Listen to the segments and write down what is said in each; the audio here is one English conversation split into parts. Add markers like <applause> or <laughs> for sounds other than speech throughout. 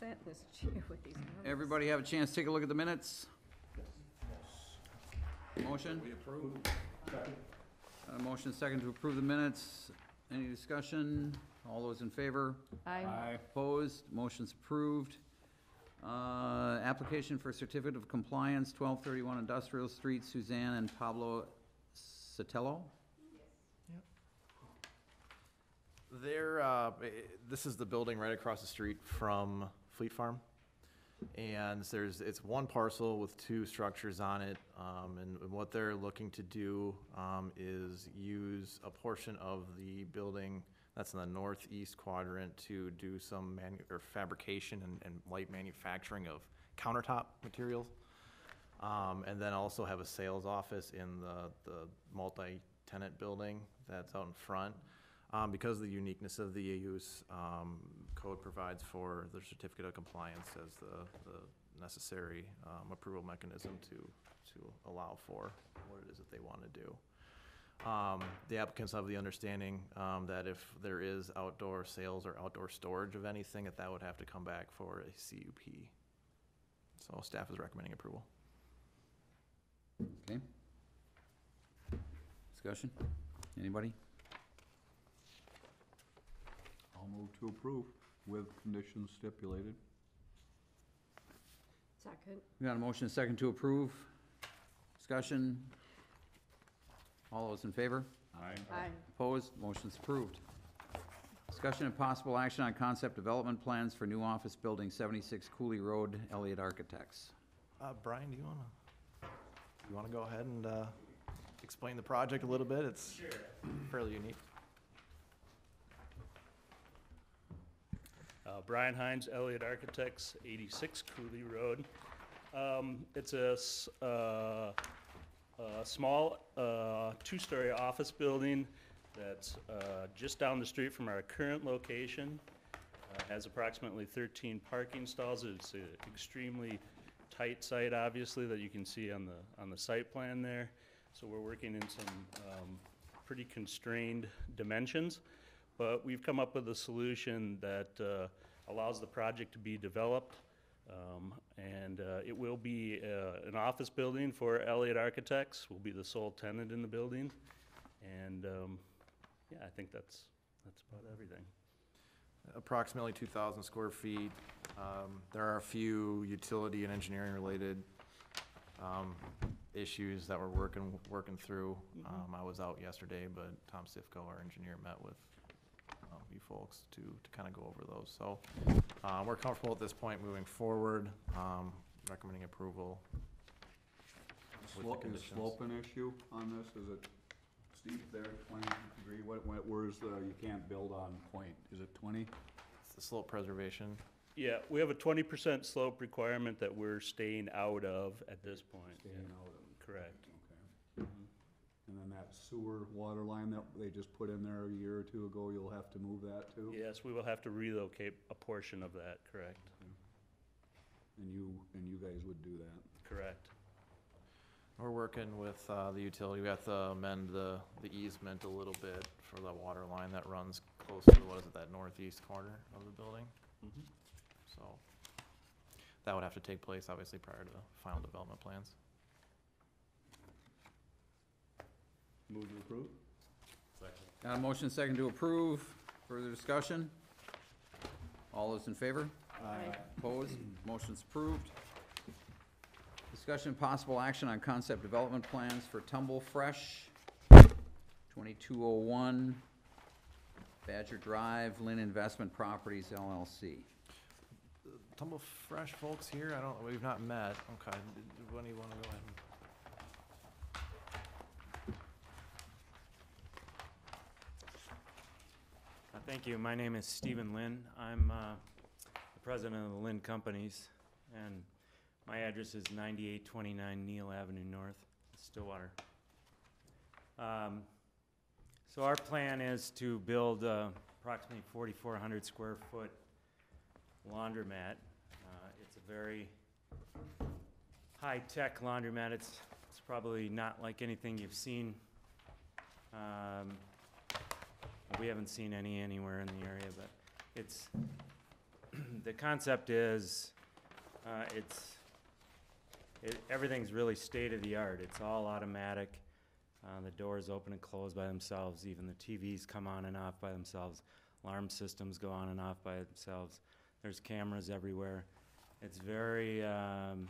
upset, Mr. <laughs> Chair, with these numbers. Everybody have a chance to take a look at the minutes? Motion? We approve. A motion second to approve the minutes. Any discussion? All those in favor? I, Opposed? Motion's approved. Uh, application for certificate of compliance, twelve thirty-one Industrial Street, Suzanne and Pablo Sotelo? There, uh, i- this is the building right across the street from Fleet Farm. And there's, it's one parcel with two structures on it. Um, and what they're looking to do, um, is use a portion of the building that's in the northeast quadrant to do some manu, or fabrication and, and light manufacturing of countertop materials. Um, and then also have a sales office in the, the multi-tenant building that's out in front. Um, because of the uniqueness of the use, um, code provides for the certificate of compliance as the, the necessary, um, approval mechanism to, to allow for what it is that they wanna do. Um, the applicants have the understanding, um, that if there is outdoor sales or outdoor storage of anything, that that would have to come back for a CUP. So staff is recommending approval. Okay. Discussion? Anybody? I'll move to approve with conditions stipulated. second, We got a motion second to approve. Discussion? All those in favor? Aye. I, Opposed? Motion's approved. Discussion and possible action on concept development plans for new office building seventy-six Coulee Road, Elliott Architects. Uh, Brian, do you wanna, you wanna go ahead and, uh, explain the project a little bit? It's fairly unique. Uh, Brian Hines, Elliott Architects, 86 Coulee Road. Um, It's uh, a small uh, two-story office building that's uh, just down the street from our current location. Uh, Has approximately 13 parking stalls. It's an extremely tight site, obviously, that you can see on the, on the site plan there. So we're working in some um, pretty constrained dimensions. But we've come up with a solution that uh, allows the project to be developed. um, And uh, it will be uh, an office building for Elliott Architects, We'll be the sole tenant in the building. And, um, yeah, I think that's, that's about everything. Approximately two thousand square feet. Um, there are a few utility and engineering related, um, issues that we're working, working through. Um, I was out yesterday, but Tom Sifko, our engineer, met with, you folks to, to kinda go over those. So, uh, we're comfortable at this point moving forward, um, recommending approval. with the Slope, is conditions. slope an issue on this? Is it steep there, twenty degree? What, what, where's the, you can't build on point? Is it twenty? It's the slope preservation. Yeah, we have a 20% slope requirement that we're staying out of at this point. Staying Yeah, out of, Correct. Okay. And then that sewer water line that they just put in there a year or two ago, you'll have to move that too? Yes, we will have to relocate a portion of that, correct, And you, and you guys would do that? correct. We're working with, uh, the utility, we have to amend the, the easement a little bit for the water line that runs close to, what is it, that northeast corner of the building, Mhm. so. That would have to take place, obviously, prior to the final development plans. Move to approve? Got a motion second to approve. Further discussion? All those in favor? Aye. Opposed? Motion's approved. Discussion and possible action on concept development plans for Tumble Fresh, twenty-two oh one Badger Drive, Lynn Investment Properties LLC. Tumble Fresh folks here, I don't, we've not met, okay, d- d- when do you wanna go ahead and? Thank you. My name is Stephen Lynn. I'm uh, the president of the Lynn Companies, and my address is 9829 Neal Avenue North, Stillwater. Um, So our plan is to build uh, approximately 4,400 square foot laundromat. Uh, It's a very high-tech laundromat. It's, it's probably not like anything you've seen um, we haven't seen any anywhere in the area, but it's <clears throat> the concept is, uh, it's, it, everything's really state-of-the-art. It's all automatic. Uh, the doors open and close by themselves. Even the TVs come on and off by themselves. Alarm systems go on and off by themselves. There's cameras everywhere. It's very um,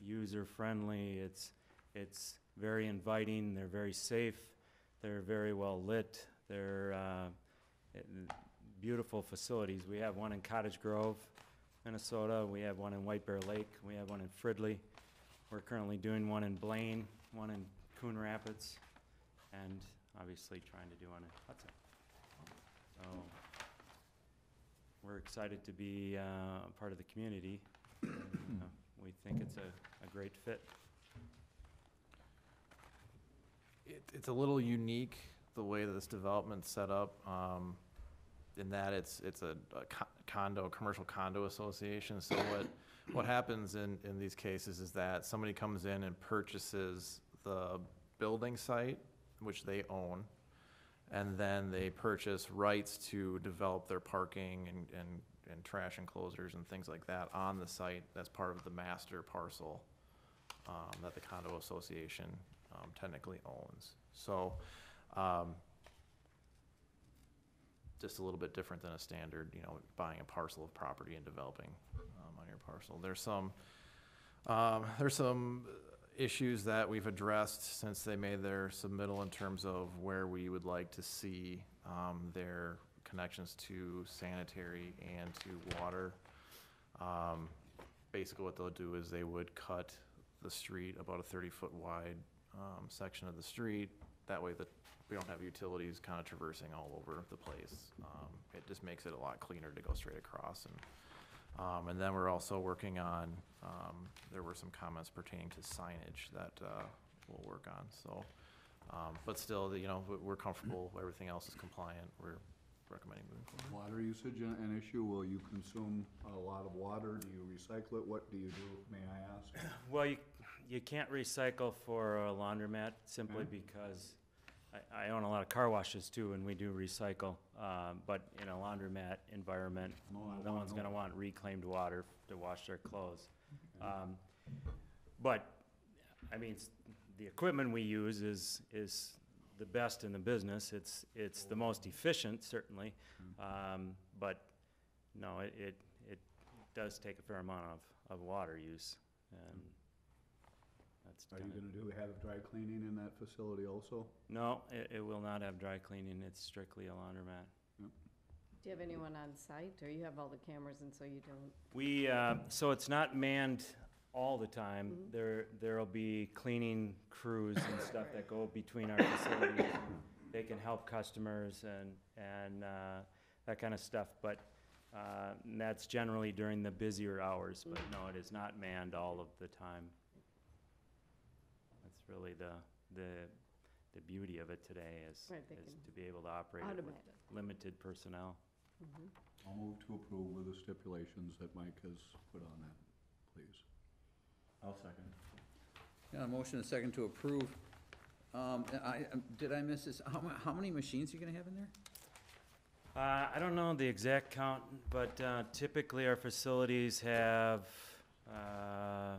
user-friendly. It's it's very inviting. They're very safe. They're very well lit. They're uh, it- beautiful facilities. We have one in Cottage Grove, Minnesota. We have one in White Bear Lake. We have one in Fridley. We're currently doing one in Blaine, one in Coon Rapids, and obviously trying to do one in Hudson. So we're excited to be uh, a part of the community. and, <coughs> uh, We think it's a, a great fit. It, it's a little unique, the way that this development's set up, um, in that it's, it's a a co- condo, commercial condo association. So what, what happens in, in these cases is that somebody comes in and purchases the building site, which they own, and then they purchase rights to develop their parking and, and, and trash enclosures and things like that on the site. That's part of the master parcel, um, that the condo association, um, technically owns. So, um, just a little bit different than a standard, you know, buying a parcel of property and developing, um, on your parcel. There's some, um, there's some issues that we've addressed since they made their submittal in terms of where we would like to see, um, their connections to sanitary and to water. Um, basically what they'll do is they would cut the street about a thirty-foot wide, um, section of the street. That way that we don't have utilities kind of traversing all over the place. Um, it just makes it a lot cleaner to go straight across and, um, and then we're also working on, um, there were some comments pertaining to signage that, uh, we'll work on, so. Um, but still, you know, we- we're comfortable, everything else is compliant, we're recommending moving forward. Water usage an, an issue, will you consume a lot of water, do you recycle it, what do you do, may I ask? Well, you, you can't recycle for a laundromat simply Okay. because I, I own a lot of car washes too, and we do recycle. Um, but in a laundromat environment, No, one's gonna want reclaimed water to wash their clothes. Um, but, I mean, s- the equipment we use is, is the best in the business. It's, it's the most efficient, certainly. Um, but, no, it, it, it does take a fair amount of, of water use, and that's Are you gonna do, have dry cleaning in that facility also? No, it, it will not have dry cleaning. It's strictly a laundromat. Do you have anyone on site, or you have all the cameras and so you don't? We, uh, so it's not manned all the time. Mhm. There, there'll be cleaning crews and stuff that go between our facilities. They can help customers and, and, uh, that kind of stuff, but, uh, and that's generally during the busier hours, but no, it is not manned all of the time. That's really the, the, the beauty of it today is, Right, they is can to be able to operate it with Automate it. limited personnel. Mhm. I'll move to approve with the stipulations that Mike has put on that, please. I'll second. Yeah, a motion and a second to approve. Um, I, um, did I miss this? How mu- how many machines are you gonna have in there? Uh, I don't know the exact count, but uh, typically our facilities have, uh,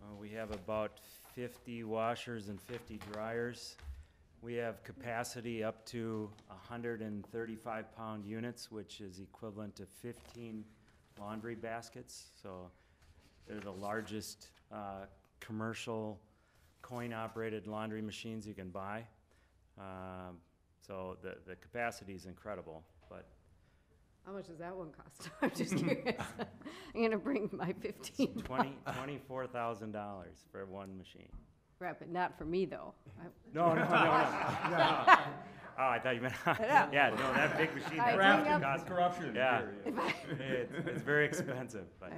well, we have about fifty washers and fifty dryers. We have capacity up to hundred and thirty-five pound units, which is equivalent to fifteen laundry baskets. So they're the largest uh, commercial coin-operated laundry machines you can buy. Um, So the, the capacity is incredible, How much does that one cost? <laughs> I'm just curious. <laughs> I'm gonna bring my fifteen. twenty, twenty-four thousand dollars for one machine. Right, but not for me, though. I- No, no, no, no. <laughs> Oh, I thought you meant, yeah, no, that big machine, I that bring up- cost, Corruption. yeah. It's, it's very expensive, but,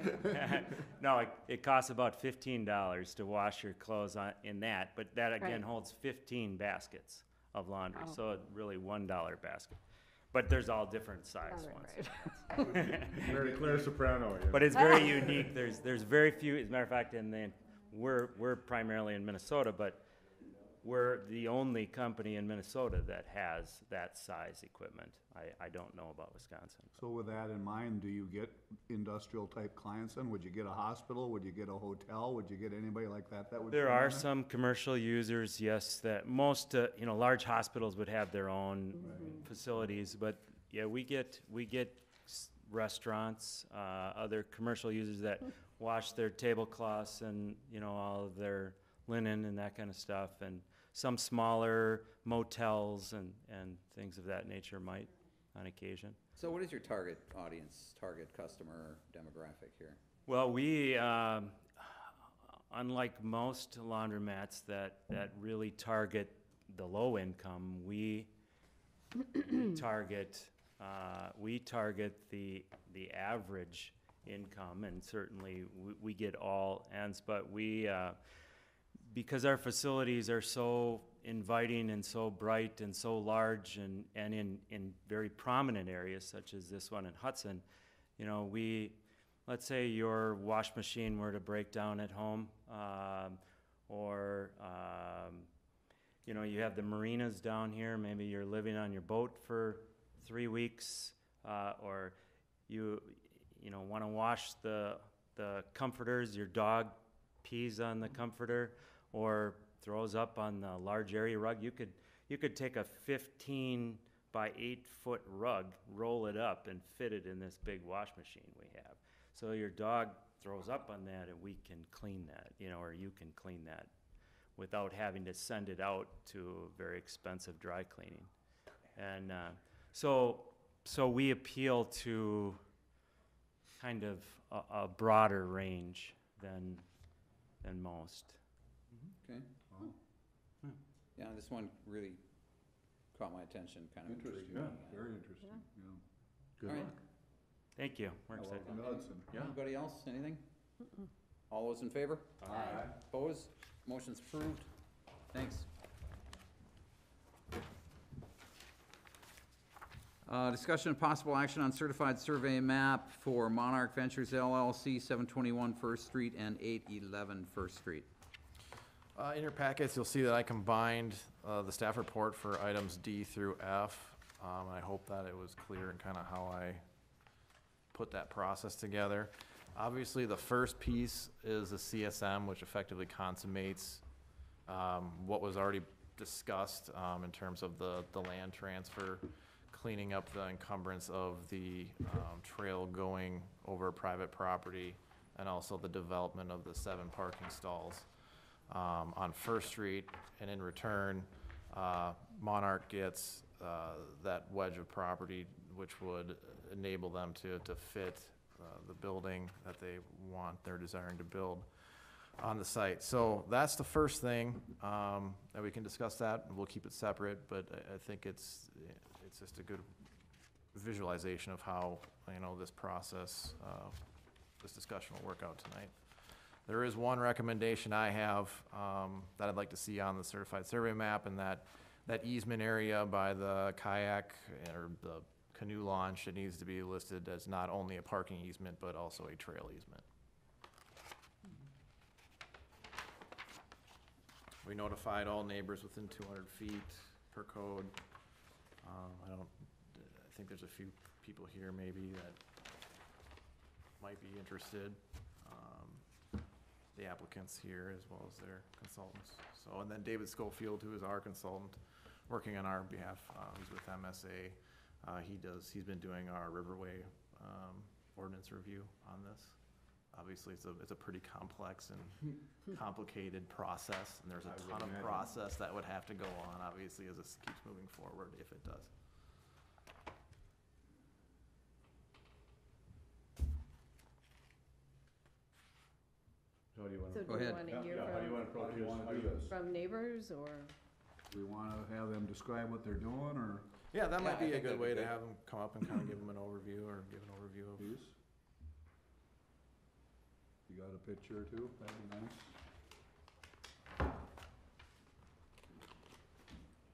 no, it, it costs about fifteen dollars to wash your clothes on, in that, but that again Right. holds fifteen baskets of laundry, Oh. so it really one dollar basket. But there's all different size Right, ones. right. <laughs> Very clear soprano, yeah. But it's very <laughs> unique. There's, there's very few, as a matter of fact, in the, we're, we're primarily in Minnesota, but we're the only company in Minnesota that has that size equipment. I, I don't know about Wisconsin. So with that in mind, do you get industrial type clients then? Would you get a hospital? Would you get a hotel? Would you get anybody like that that would? There come in are some commercial users, yes, that most, uh, you know, large hospitals would have their own facilities, but yeah, we get, we get s- restaurants, uh, other commercial users that wash their tablecloths and, you know, all of their linen and that kind of stuff, and some smaller motels and, and things of that nature might on occasion. So what is your target audience, target customer demographic here? Well, we, um, unlike most laundromats that, that really target the low income, we <clears throat> target, uh, we target the, the average income, and certainly we, we get all ends, but we, uh, because our facilities are so inviting and so bright and so large and, and in, in very prominent areas such as this one in Hudson, you know, we, let's say your wash machine were to break down at home, um, or, um, you know, you have the marinas down here, maybe you're living on your boat for three weeks, uh, or you, you know, wanna wash the, the comforters, your dog pees on the comforter, or throws up on the large area rug, you could, you could take a fifteen by eight foot rug, roll it up and fit it in this big wash machine we have. So your dog throws up on that and we can clean that, you know, or you can clean that without having to send it out to very expensive dry cleaning. And, uh, so, so we appeal to kind of a, a broader range than, than most. Okay? Wow. Yeah, this one really caught my attention, kind of intrigued Interesting, me. yeah, very interesting, yeah. Good All right. luck. Thank you, we're excited. Welcome to Hudson. Anybody else, anything? All those in favor? Aye. Opposed? Motion's approved. Thanks. Uh, discussion of possible action on certified survey map for Monarch Ventures LLC, seven twenty-one First Street and eight eleven First Street. Uh, in your packets, you'll see that I combined, uh, the staff report for items D through F. Um, and I hope that it was clear in kind of how I put that process together. Obviously, the first piece is the CSM, which effectively consummates, um, what was already discussed, um, in terms of the, the land transfer, cleaning up the encumbrance of the, um, trail going over private property, and also the development of the seven parking stalls um, on First Street, and in return, uh, Monarch gets uh, that wedge of property, which would enable them to, to fit uh, the building that they want, they're desiring to build on the site. So that's the first thing, um, we can discuss that, we'll keep it separate, but I, I think it's, it's just a good visualization of how, you know, this process, uh, this discussion will work out tonight. There is one recommendation I have, um, that I'd like to see on the certified survey map, and that, that easement area by the kayak or the canoe launch, it needs to be listed as not only a parking easement, but also a trail easement. We notified all neighbors within two hundred feet per code. Um, I don't, I think there's a few people here maybe that might be interested. The applicants here as well as their consultants. So, and then David Schofield, who is our consultant, working on our behalf, uh, he's with MSA. Uh, he does, he's been doing our Riverway, um, ordinance review on this. Obviously, it's a, it's a pretty complex and <laughs> complicated process, and there's I a would ton of imagine. process that would have to go on, obviously, as this keeps moving forward, if it does. How do you wanna? So Go do you ahead. wanna Yeah, hear yeah, how do you from, wanna approach this? How do you- from neighbors, or? Do we wanna have them describe what they're doing, or Yeah, that might be a good way to have them come up and kind of give them an overview, or give an overview of please? You got a picture or two? That'd be nice.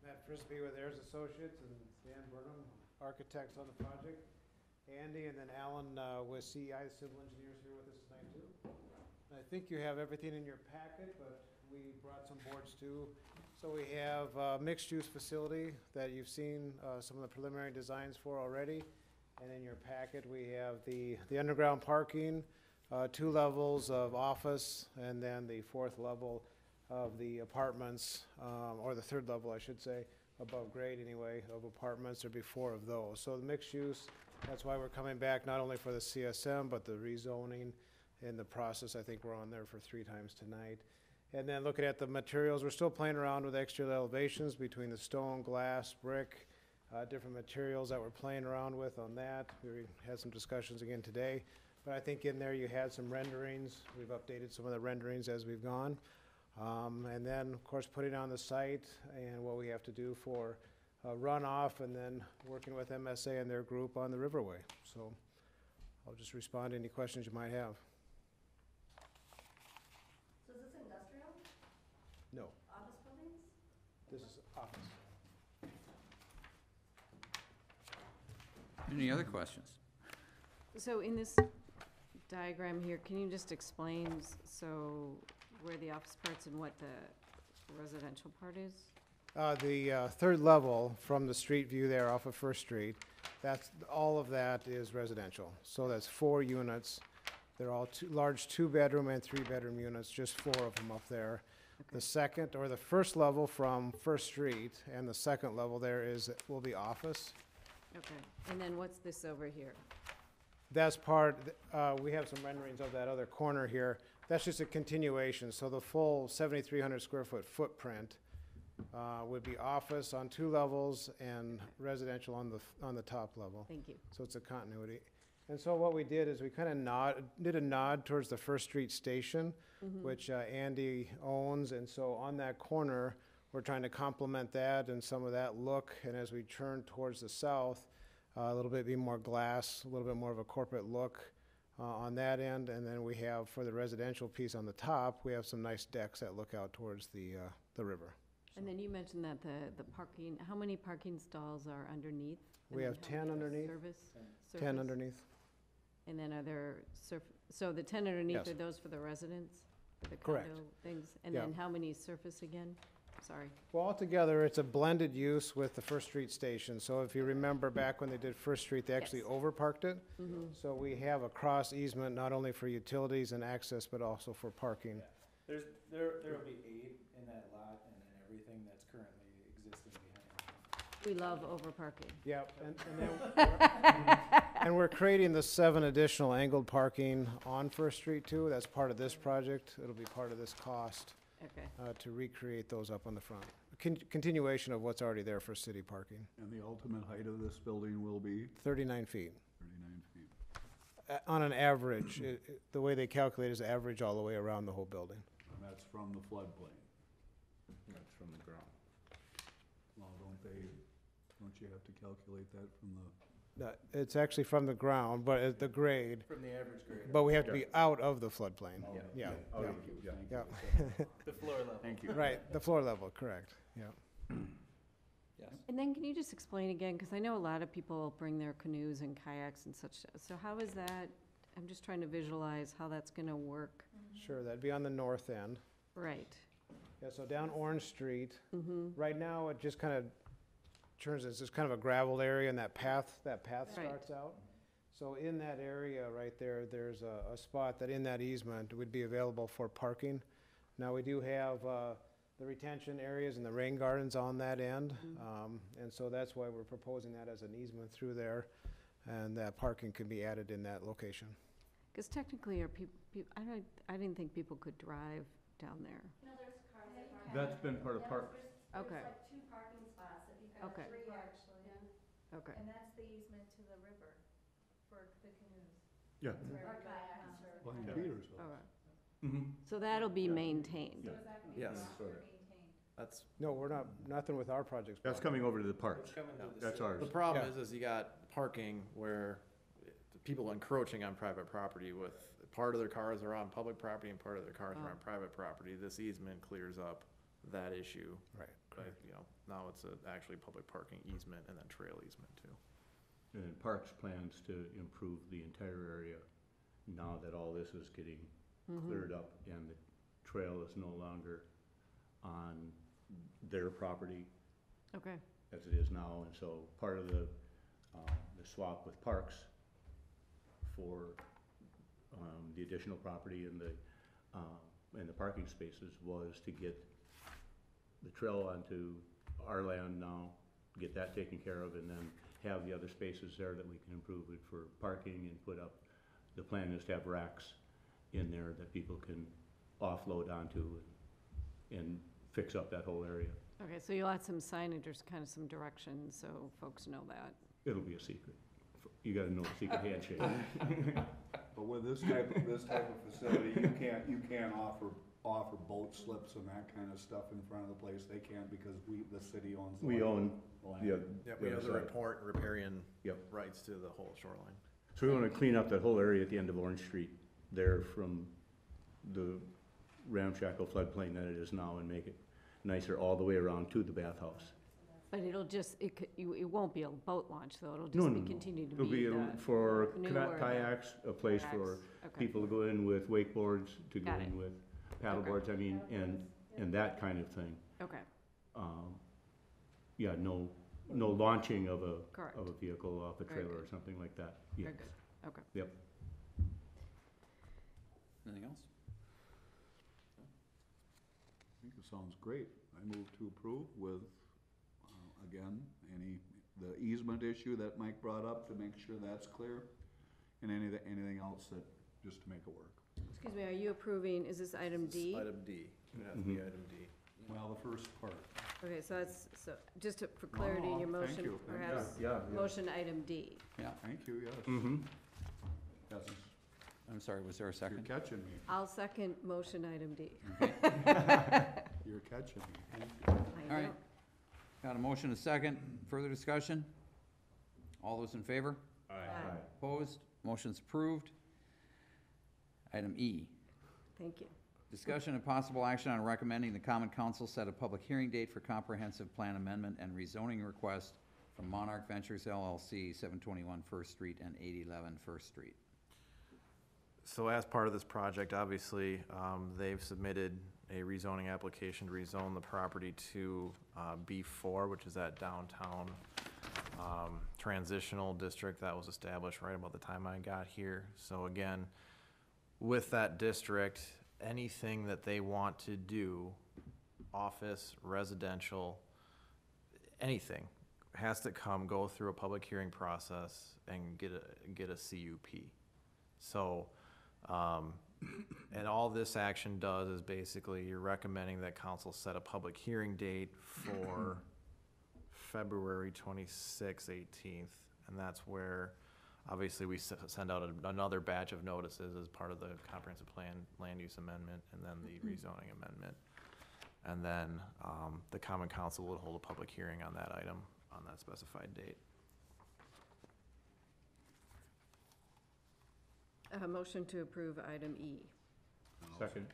Matt Frisbee with Ayres Associates and Stan Burnham, architects on the project. Andy and then Alan uh, with CEI Civil Engineers here with us tonight too. I think you have everything in your packet, but we brought some boards too. So we have a mixed-use facility that you've seen uh, some of the preliminary designs for already. And in your packet, we have the, the underground parking, uh, two levels of office, and then the fourth level of the apartments, um, or the third level, I should say, above grade anyway, of apartments, there'd be four of those. So the mixed use, that's why we're coming back, not only for the CSM, but the rezoning in the process. I think we're on there for three times tonight. And then looking at the materials, we're still playing around with exterior elevations between the stone, glass, brick, uh, different materials that we're playing around with on that. We had some discussions again today. But I think in there you had some renderings. We've updated some of the renderings as we've gone. Um, and then, of course, putting on the site and what we have to do for uh, runoff and then working with MSA and their group on the Riverway. So I'll just respond to any questions you might have. So is this industrial, No, office buildings? this is office. Any other questions? So in this diagram here, can you just explain, s- so where the office parts and what the residential part is? Uh, the, uh, third level from the street view there off of First Street, that's, all of that is residential. So that's four units. They're all two, large two-bedroom and three-bedroom units, just four of them up there. The second, or the first level from First Street, and the second level there is, will be office. Okay, and then what's this over here? That's part, uh, we have some renderings of that other corner here. That's just a continuation, so the full seventy-three hundred square foot footprint, uh, would be office on two levels and residential on the, on the top level. Thank you. So it's a continuity. And so what we did is we kind of nod, did a nod towards the First Street Station, which uh, Andy owns, and so on that corner, we're trying to complement that and some of that look, and as we turn towards the south, uh, a little bit be more glass, a little bit more of a corporate look uh, on that end, and then we have, for the residential piece on the top, we have some nice decks that look out towards the, uh, the river. And then you mentioned that the, the parking, how many parking stalls are underneath? And We then have how 10 many are underneath. Service? Ten surface? underneath? And then are there surf, so the ten underneath, Yes. are those for the residents? For the Correct. condo things? And Yeah. then how many surface again? Sorry. Well, altogether, it's a blended use with the First Street Station. So if you remember back when they did First Street, they actually Yes. overparked it. Mm-hmm. So we have a cross easement, not only for utilities and access, but also for parking. There's, there, there'll be eight in that lot and then everything that's currently existing behind it. We love overparking. Yep, and, and then, and we're creating the seven additional angled parking on First Street too. That's part of this project. It'll be part of this cost, Okay. uh, to recreate those up on the front. Con- Continuation of what's already there for city parking, And the ultimate height of this building will be thirty-nine feet. thirty-nine feet. Uh, On an average, it- it- the way they calculate is average all the way around the whole building. And that's from the floodplain. That's from the ground. Well, don't they, don't you have to calculate that from the, That- It's actually from the ground, but at the grade, From the average grade. but we have to be out of the floodplain. Yeah. Yeah, oh, yeah, thank you, thank you. yeah. The floor level. Thank you. Right, the floor level, correct, yeah. <clears throat> Yes. And then can you just explain again, because I know a lot of people bring their canoes and kayaks and such, so how is that, I'm just trying to visualize how that's gonna work. Sure, that'd be on the north end. Right. Yeah, so down Orange Street, Mm-hmm. right now, it just kind of turns, it's just kind of a gravel area, and that path, that path Right. starts out. So in that area right there, there's a, a spot that in that easement would be available for parking. Now, we do have, uh, the retention areas and the rain gardens on that end, um, and so that's why we're proposing that as an easement through there, and that parking could be added in that location. Because technically, are people, I don't, I didn't think people could drive down there. No, there's cars that that's been part of Yeah, parks. there's- There's Okay. like two parking spots that you can, Okay. three actually, Okay. and that's the easement to the river for the canoes. Yeah. That's where everybody comes or. Like Yeah. Petersville. All right. Mm-hmm. So that'll be maintained. Yes, Sorry. that's, No, we're not, nothing with our projects. That's coming over to the parks. Coming to the That's ours. the problem Yeah. is, is you got parking where the people encroaching on private property with, part of their cars are on public property and part of their cars are Oh. on private property. This easement clears up that issue. Right, But, you know, now it's a actually public parking easement and then trail easement too. And Parks plans to improve the entire area now that all this is getting Mm-hmm. cleared up and the trail is no longer on their property Okay, as it is now, and so part of the, um, the swap with Parks for, um, the additional property and the, um, and the parking spaces was to get the trail onto our land now, get that taken care of, and then have the other spaces there that we can improve it for parking and put up, the plan is to have racks in there that people can offload onto and fix up that whole area. okay, so you'll add some signage or kind of some directions, so folks know that. It'll be a secret. You gotta know a secret handshake. <laughs> But with this type, of this type of facility, you can't, you can't offer, offer boat slips and that kind of stuff in front of the place. They can't because we, the city owns. the We own land. the, Yep, the we other have the side. report and riparian Yep. rights to the whole shoreline. So we wanna clean up that whole area at the end of Orange Street, there from the ramshackle floodplain that it is now, and make it nicer all the way around to the bathhouse. But it'll just, it could, you, it won't be a boat launch, though, it'll No, just no, be no. continued to It'll be be the. a- for canoe kana- or the kayaks, a place for kayaks. Okay. people to go in with wakeboards, to go Got it. in with paddleboards, I mean, and, and that kind of thing. Okay, Um, yeah, no, no launching of a, Correct. of a vehicle off a Very trailer or good. something like that. very Yes. good, okay. Yep. Anything else? I think it sounds great. I move to approve with, uh, again, any, the easement issue that Mike brought up to make sure that's clear. And anything, anything else that, just to make it work. Excuse me, are you approving, is this item D? Item D, it has to be Mhm. item D. Well, the first part. Okay, so that's, so, just to- for clarity in your no, thank motion, you, thank you. perhaps, Yeah, yeah. motion item D. Yeah, Thank you, yes. Mm-hmm. Yes, I'm sorry, was there a you're second? catching me. I'll second motion item D. <laughs> You're catching me. Thank you. I All right. know. Got a motion, a second, further discussion? All those in favor? Aye. Opposed? Motion's approved. Item E, Thank you. discussion and possible action on recommending the common council set a public hearing date for comprehensive plan amendment and rezoning request from Monarch Ventures LLC, 721 First Street and 811 First Street. So as part of this project, obviously, um, they've submitted a rezoning application to rezone the property to, uh, B four, which is that downtown, um, transitional district that was established right about the time I got here. So again, with that district, anything that they want to do, office, residential, anything, has to come, go through a public hearing process and get a, get a CUP. So, um, and all this action does is basically you're recommending that council set a public hearing date for <clears throat> February twenty-sixth, eighteenth. And that's where, obviously, we s- send out a- another batch of notices as part of the comprehensive plan land use amendment and then the rezoning amendment. And then, um, the common council will hold a public hearing on that item on that specified date. A motion to approve item E. Second.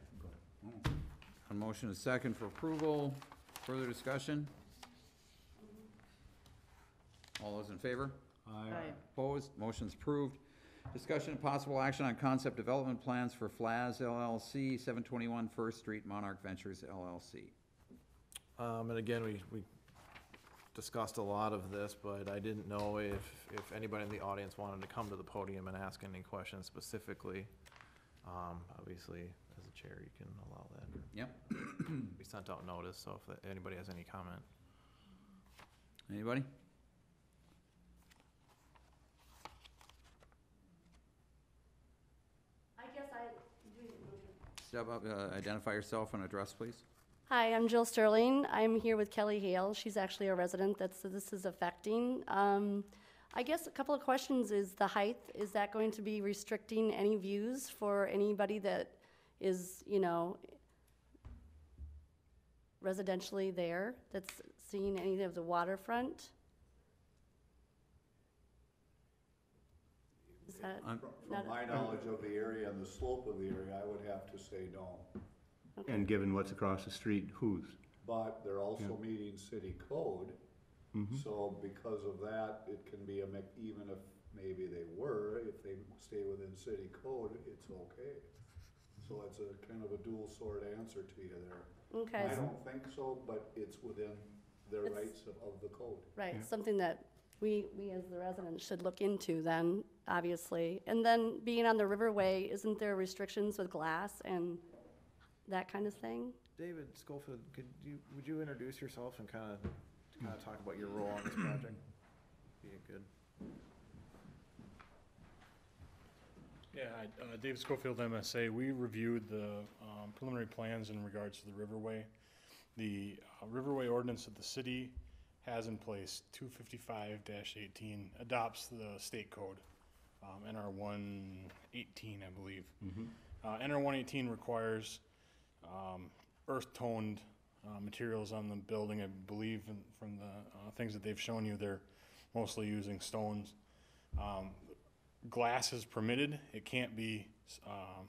A motion, a second for approval, further discussion? All those in favor? Aye. Opposed, motion's approved. Discussion and possible action on concept development plans for FLAS LLC, seven twenty-one First Street, Monarch Ventures LLC. Um, and again, we, we discussed a lot of this, but I didn't know if, if anybody in the audience wanted to come to the podium and ask any questions specifically. Um, obviously, as a chair, you can allow that. Yep. We sent out notice, so if anybody has any comment. Anybody? I guess I, Step up, uh, identify yourself and address, please. Hi, I'm Jill Sterling. I'm here with Kelly Hale. She's actually a resident that this is affecting. Um, I guess a couple of questions is the height, is that going to be restricting any views for anybody that is, you know, residentially there, that's seeing any of the waterfront? That, Not From a- my knowledge of the area and the slope of the area, I would have to say no. And given what's across the street, whose? But they're also meeting city code, Mhm. so because of that, it can be a, mix- even if maybe they were, if they stay within city code, it's okay. So it's a kind of a dual sword answer to you there. Okay, I s- don't think so, but it's within their It's- rights of, of the code. right, something that we, we as the residents should look into then, obviously. And then being on the Riverway, isn't there restrictions with glass and that kind of thing? David Schofield, could you, would you introduce yourself and kind of, kind of talk about your role on this project? Be a good. Yeah, I- uh, David Schofield, MSA, we reviewed the um, preliminary plans in regards to the Riverway. The uh, Riverway ordinance of the city has in place, two fifty-five eighteen, adopts the state code, um, NR one eighteen, I believe. Uh, NR one eighteen requires, um, earth-toned, uh, materials on the building, I believe, and from the, uh, things that they've shown you, they're mostly using stones. Um, glass is permitted, it can't be, um,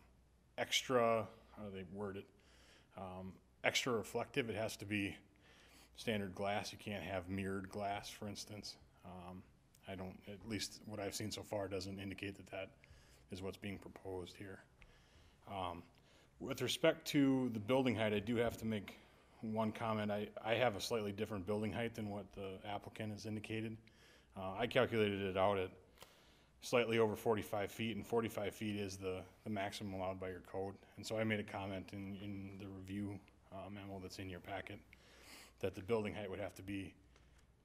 extra, how do they word it? Um, extra reflective, it has to be standard glass, you can't have mirrored glass, for instance. Um, I don't, at least what I've seen so far doesn't indicate that that is what's being proposed here. Um, with respect to the building height, I do have to make one comment. I, I have a slightly different building height than what the applicant has indicated. Uh, I calculated it out at slightly over forty-five feet, and forty-five feet is the, the maximum allowed by your code. And so I made a comment in, in the review uh, memo that's in your packet, that the building height would have to be,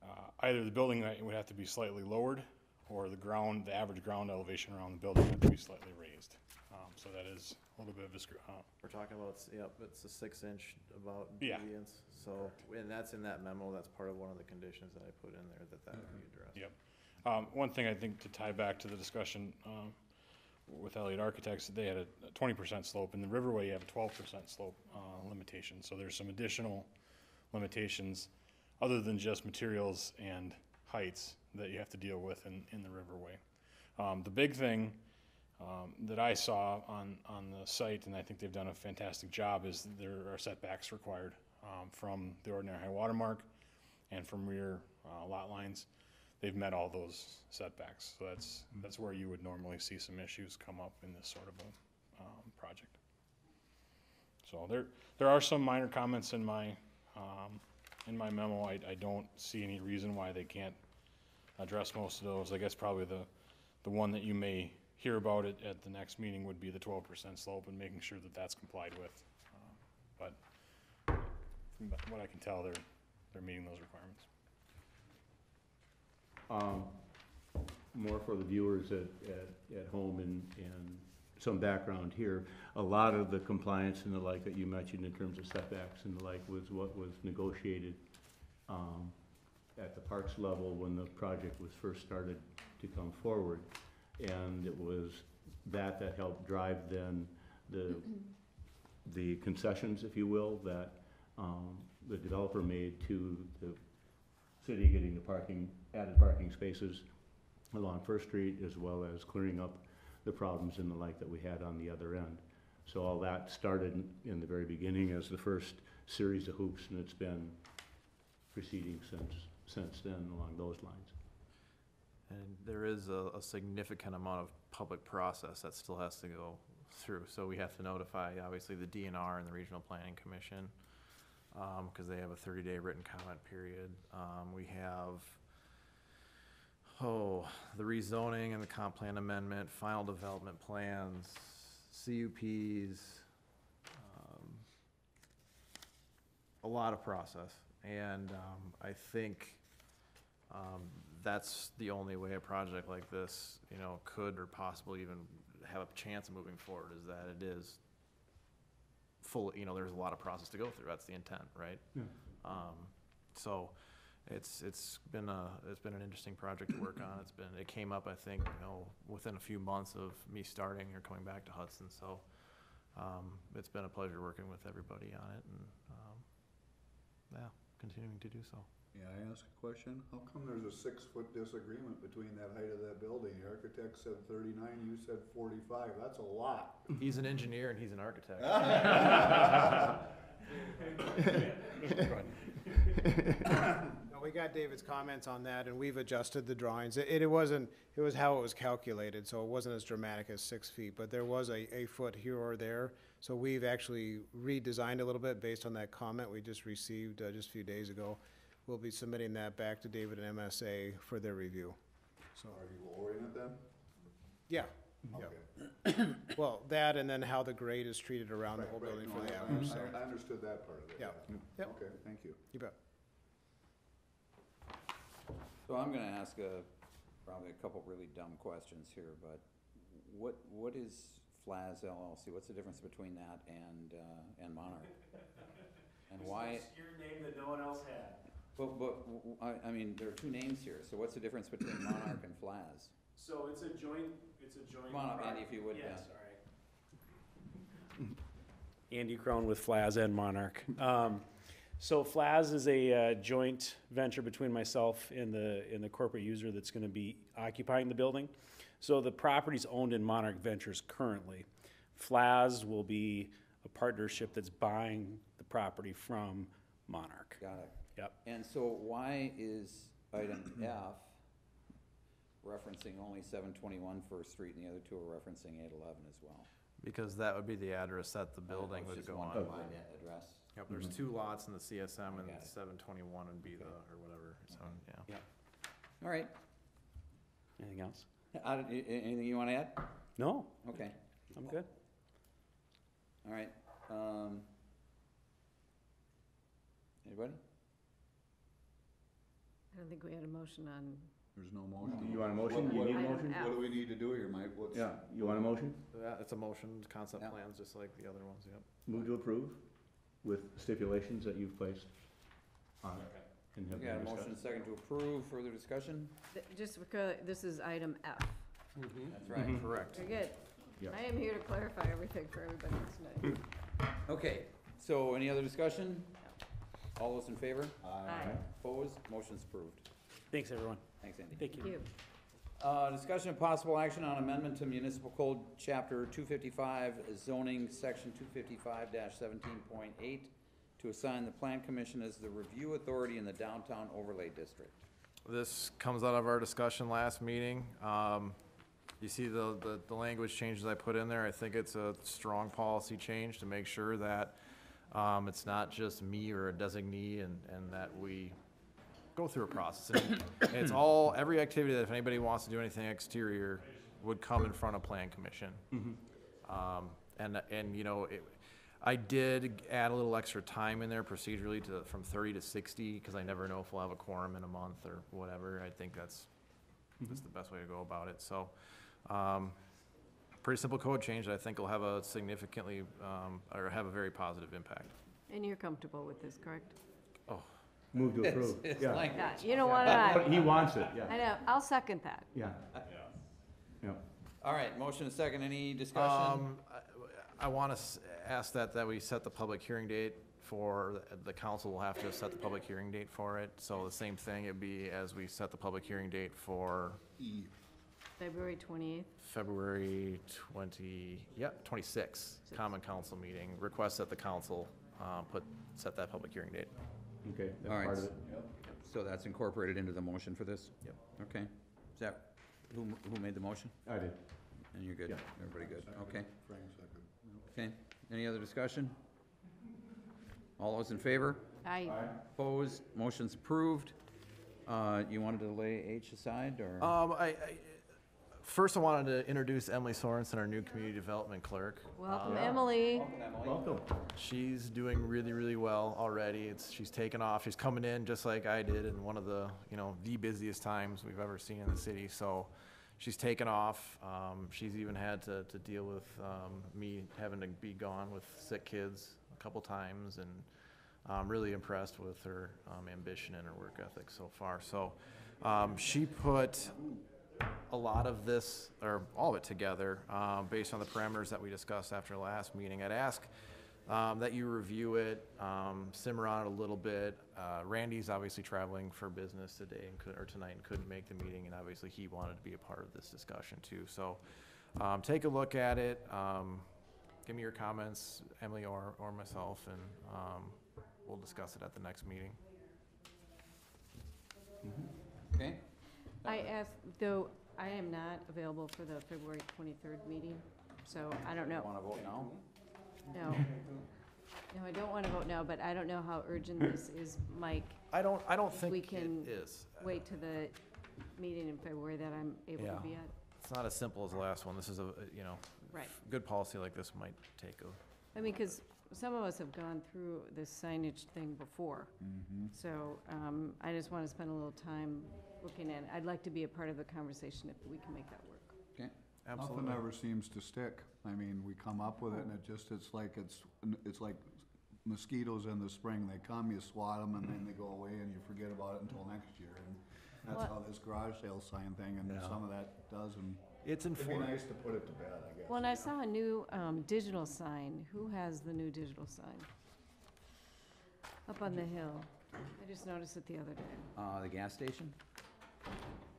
uh, either the building height would have to be slightly lowered, or the ground, the average ground elevation around the building had to be slightly raised. Um, So that is a little bit of a, scr- uh, We're talking about, s- yep, it's a six inch about Yeah. deviance. So, and that's in that memo, that's part of one of the conditions that I put in there, that that would be addressed. Yep. Um, one thing I think to tie back to the discussion, um, with Elliott Architects, they had a twenty percent slope. In the Riverway, you have a twelve percent slope, uh, limitation. So there's some additional limitations other than just materials and heights that you have to deal with in, in the Riverway. Um, the big thing, um, that I saw on, on the site, and I think they've done a fantastic job, is there are setbacks required, um, from the ordinary high water mark and from rear, uh, lot lines they've met all those setbacks. So that's, that's where you would normally see some issues come up in this sort of a, um, project. So there, there are some minor comments in my, um, in my memo. I, I don't see any reason why they can't address most of those. I guess probably the, the one that you may hear about it at the next meeting would be the twelve percent slope and making sure that that's complied with. Uh, But from what I can tell, they're, they're meeting those requirements. Um, more for the viewers at, at, at home and, and some background here. A lot of the compliance and the like that you mentioned in terms of setbacks and the like was what was negotiated, um, at the parks level when the project was first started to come forward. And it was that that helped drive then the, the concessions, if you will, that, um, the developer made to the city getting the parking, added parking spaces along First Street, as well as clearing up the problems and the like that we had on the other end. So all that started in- the very beginning as the first series of hoops, and it's been proceeding since, since then along those lines. And there is a, a significant amount of public process that still has to go through. So we have to notify, obviously, the DNR and the Regional Planning Commission, um, cause they have a thirty-day written comment period. Um, we have, oh, the rezoning and the comp plan amendment, final development plans, CUPs, um, a lot of process. And, um, I think, um, that's the only way a project like this, you know, could or possibly even have a chance of moving forward, is that it is full, you know, there's a lot of process to go through, that's the intent, right? Yeah. Um, so, it's, it's been a, it's been an interesting project to work on, it's been, it came up, I think, you know, within a few months of me starting or coming back to Hudson, so, um, it's been a pleasure working with everybody on it, and, um, yeah, continuing to do so. Yeah, I ask a question? How come there's a six-foot disagreement between that height of that building? The architect said thirty-nine, you said forty-five. That's a lot. He's an engineer and he's an architect. <laughs> <laughs> <laughs> We got David's comments on that, and we've adjusted the drawings. It, it wasn't, it was how it was calculated, so it wasn't as dramatic as six feet, but there was a, a foot here or there. So we've actually redesigned a little bit based on that comment we just received, uh, just a few days ago. We'll be submitting that back to David and MSA for their review. So, Are you lowering it then? yeah, yeah. Okay. <coughs> Well, that and then how the grade is treated around the whole Right, building no, for the I- average, so, I, I understood that part of it, Yeah. yeah. Yep. Okay, thank you. you bet. So I'm gonna ask a, probably a couple really dumb questions here, but what, what is Flaz LLC? What's the difference between that and, uh, and Monarch? <laughs> And why, Your name that no one else had. but, but, w- w- I, I mean, there are two names here, so what's the difference between Monarch and Flaz? So it's a joint, it's a joint. Come on up, Andy, if you would, Yes, yeah. all right. Andy Crone with Flaz and Monarch. Um, so Flaz is a uh, joint venture between myself and the, and the corporate user that's gonna be occupying the building. So the property's owned in Monarch Ventures currently. Flaz will be a partnership that's buying the property from Monarch. Got it. Yep. And so why is item <clears throat> F referencing only 721 First Street and the other two are referencing eight eleven as well? Because that would be the address that the building It's would just go one on. combined Address? Yep, there's two lots in the CSM and Got it. seven twenty-one would be the, or whatever, so, yeah. Yeah. All right. Anything else? Uh, a- a- Anything you wanna add? No, Okay, I'm good. all right. Um, Anybody? I don't think we had a motion on, There's no motion. You want a motion? What- You what- need a Item motion? What do we need to do here, Mike? What's? Yeah, you want a motion? Yeah, it's a motion, concept Yeah. plans, just like the other ones, yep. Move to approve with stipulations that you've placed on it. and have We got a been motion discussed. second to approve, further discussion? th- just because, this is item F. That's right. Mhm. Correct. Very good. Yeah. I am here to clarify everything for everybody tonight. Okay, so any other discussion? All those in favor? Aye. Opposed? Motion's approved. Thanks, everyone. Thanks, Andy. Thank you. Thank you. Uh, discussion of possible action on amendment to municipal code, chapter two fifty-five, zoning, section 255-17.8, to assign the plan commission as the review authority in the downtown overlay district. This comes out of our discussion last meeting. Um, you see the, the, the language changes I put in there. I think it's a strong policy change to make sure that, um, it's not just me or a designee and, and that we go through a process. And and it's <coughs> all, every activity that if anybody wants to do anything exterior would come in front of plan commission. Um, and, and, you know, it, I did add a little extra time in there procedurally to, from thirty to sixty, cause I never know if we'll have a quorum in a month or whatever. I think that's, that's the best way to go about it, so, um, pretty simple code change that I think will have a significantly, um, or have a very positive impact. And you're comfortable with this, correct? Move to approve, <laughs> It's yeah. language. Yeah, you don't want to, But he wants it, I yeah, know, I'll second that. yeah. Yeah. All right, motion and second, any discussion? Um, I, I wanna ask that, that we set the public hearing date for, the council will have to set the public hearing date for it. So the same thing, it'd be as we set the public hearing date for E. February twenty-eighth. February twenty, yep, twenty-six, common council meeting. Request that the council, uh, put, set that public hearing date. Okay, that's All right. part of it. So that's incorporated into the motion for this? Yep. Okay, is that, who, who made the motion? I did. And you're good, Yeah. everybody good, okay, Frank second. okay. Any other discussion? All those in favor? Aye. Opposed, motion's approved. Uh, you wanted to lay H aside, or? Um, I, I, first I wanted to introduce Emily Sorensen, our new community development clerk. Welcome, Um, Emily. Welcome, Emily. Welcome. She's doing really, really well already. It's, she's taken off. She's coming in just like I did in one of the, you know, the busiest times we've ever seen in the city. So she's taken off. Um, she's even had to, to deal with, um, me having to be gone with sick kids a couple times and I'm really impressed with her, um, ambition and her work ethic so far. So, um, she put a lot of this, or all of it together, um, based on the parameters that we discussed after last meeting. I'd ask um, that you review it, um, simmer on it a little bit. Uh, Randy's obviously traveling for business today and could, or tonight and couldn't make the meeting, and obviously he wanted to be a part of this discussion too. So, um, take a look at it. Um, give me your comments, Emily or, or myself, and um, we'll discuss it at the next meeting. Okay? I asked, though, I am not available for the February twenty-third meeting, so I don't know. Want to vote now? No. No, I don't want to vote no, but I don't know how urgent this is, Mike. I don't, I don't think We it can is. Wait to the meeting in February that I'm able Yeah. to be at. It's not as simple as the last one. This is a, you know, Right. good policy like this might take a I mean, because some of us have gone through this signage thing before. Mm-hmm. So um, I just want to spend a little time looking at. I'd like to be a part of the conversation if we can make that work. Okay. Absolutely. Nothing ever seems to stick. I mean, we come up with it and it just, it's like, it's, it's like mosquitoes in the spring. They come, you swat them, and then they go away and you forget about it until next year. And that's What? how this garage sale sign thing and Yeah. some of that does, and It's it'd be important. nice to put it to bed, I guess. Well, and I saw a new um, digital sign. Who has the new digital sign? Up on the hill. I just noticed it the other day. Uh, the gas station?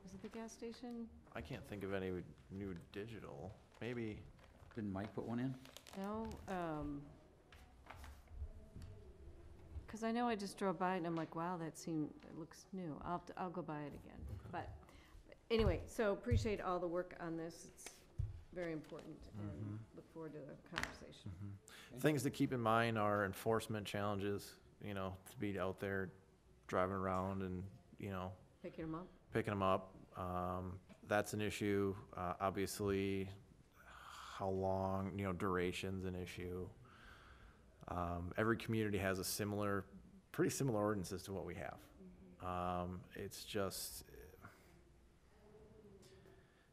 Was it the gas station? I can't think of any new digital. Maybe, Didn't Mike put one in? No, um 'cause cause I know I just drove by it and I'm like, wow, that seemed, it looks new. I'll, have to- I'll go buy it again. But, anyway, so appreciate all the work on this. It's very important and look forward to the conversation. things to keep in mind are enforcement challenges, you know, to be out there driving around and, you know, Picking them up? Picking them up. Um, that's an issue. Uh, obviously, how long, you know, duration's an issue. Um, every community has a similar, pretty similar ordinances to what we have. Um, it's just,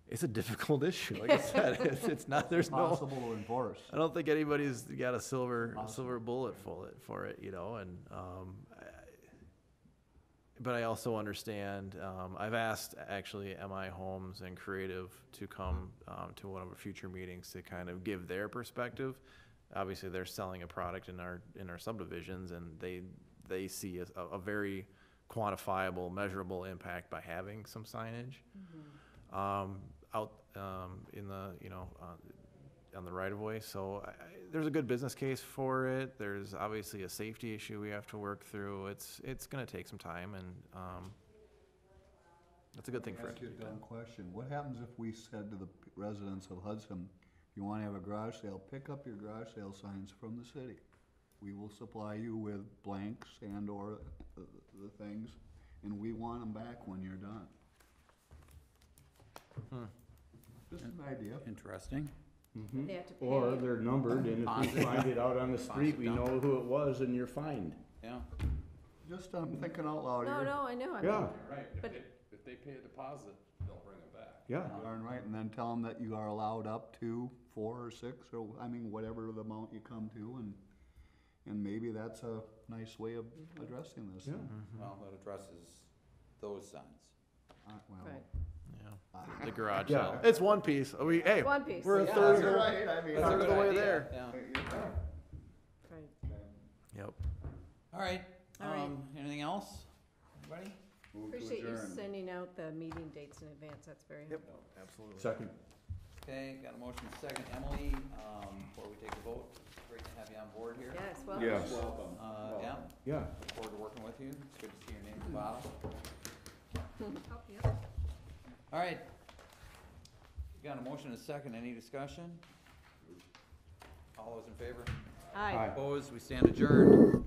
it's a difficult <laughs> issue. Like I said, <laughs> it's, it's not, there's no, Possible to enforce. I don't think anybody's got a silver, silver bullet for it, for it, you know, and, um, but I also understand, um, I've asked actually MI Homes and Creative to come, um, to one of our future meetings to kind of give their perspective. Obviously, they're selling a product in our, in our subdivisions and they, they see a, a very quantifiable, measurable impact by having some signage um, out, um, in the, you know, uh, on the right of way. So I, there's a good business case for it. There's obviously a safety issue we have to work through. It's, it's gonna take some time and, um, that's a good thing for Ask you a dumb question. What happens if we said to the p- residents of Hudson, you wanna have a garage sale, pick up your garage sale signs from the city. We will supply you with blanks and or the, the things, and we want them back when you're done. Hmm. Just an idea. Interesting. They have to pay. Or they're numbered, and if we Positive. find it out on the street, we know who it was and you're fined. Yeah. Just, I'm thinking out loud here. No, no, I know. I Yeah. mean, Right, if But- they, if they pay a deposit, they'll bring it back. Yeah. Darn right, and then tell them that you are allowed up to four or six, or, I mean, whatever the amount you come to, and, and maybe that's a nice way of addressing this. Yeah. Well, that addresses those signs. Uh, well, Right. Yeah, the garage Yeah. sale. It's one piece. We, hey, One piece. we're a Yeah, third, You're right, I mean. A Third good way idea, there. Yeah. Right. yep. All right. All right. Um, anything else? Anybody? Move to Appreciate you adjourn. sending out the meeting dates in advance. That's very Yep. helpful. Absolutely. Second. Okay, got a motion second. Emily, um, before we take a vote, great to have you on board here. Yes, well. Yes. Welcome. Uh, yeah, Yeah. look forward to working with you. It's good to see your name at the bottom. Oh, yeah. All right. Got a motion and a second. Any discussion? All those in favor? Aye. Opposed? We stand adjourned.